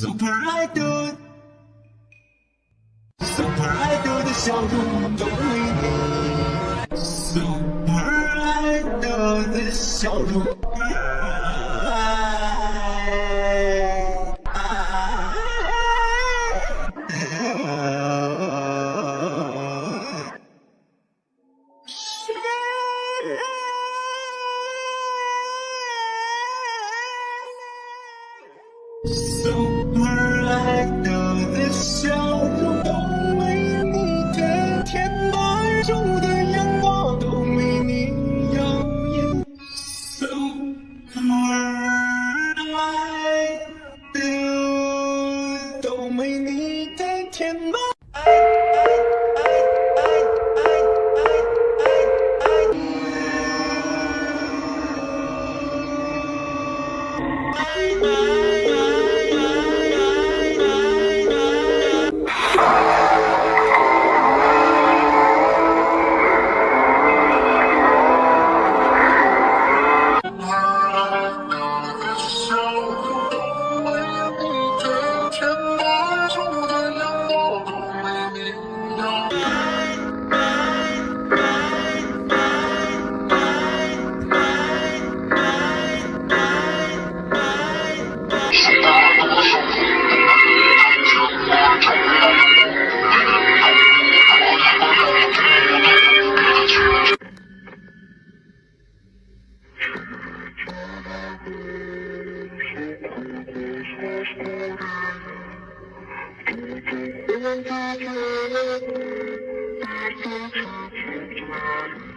Super Idol Super Idol da siyang dumdumi Super Idol da siyang dumdumi Yeah. 所有的阳光都没你耀眼，都没你甜。I'm not going. I'm not going.